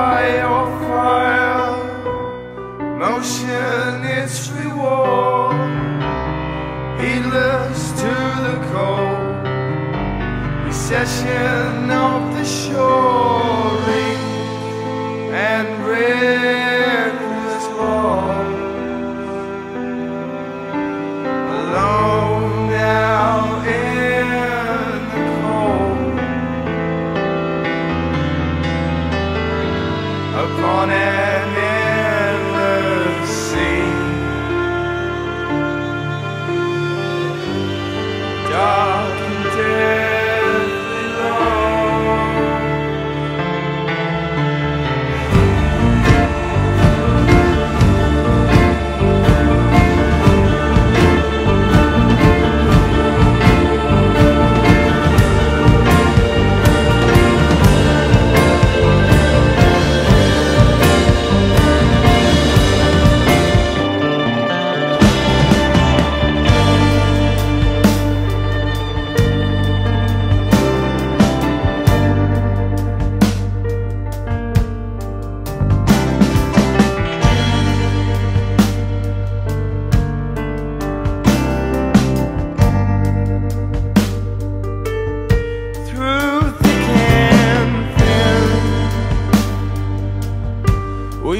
by your oh fire, motion its reward, heedless to the cold, recession of the shore, and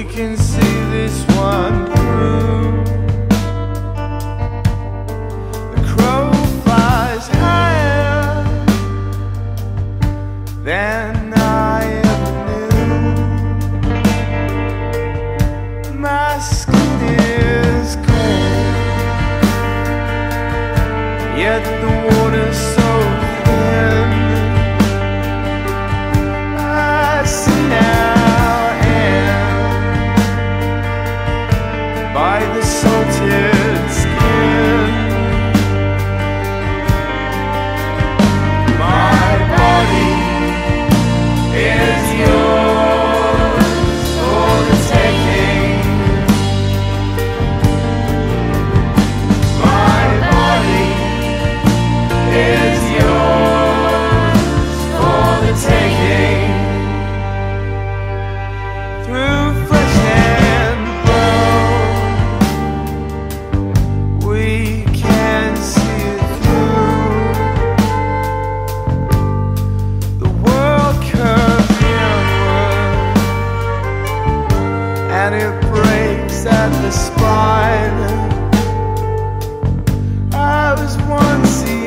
We can see this one. breaks at the spine. I was once.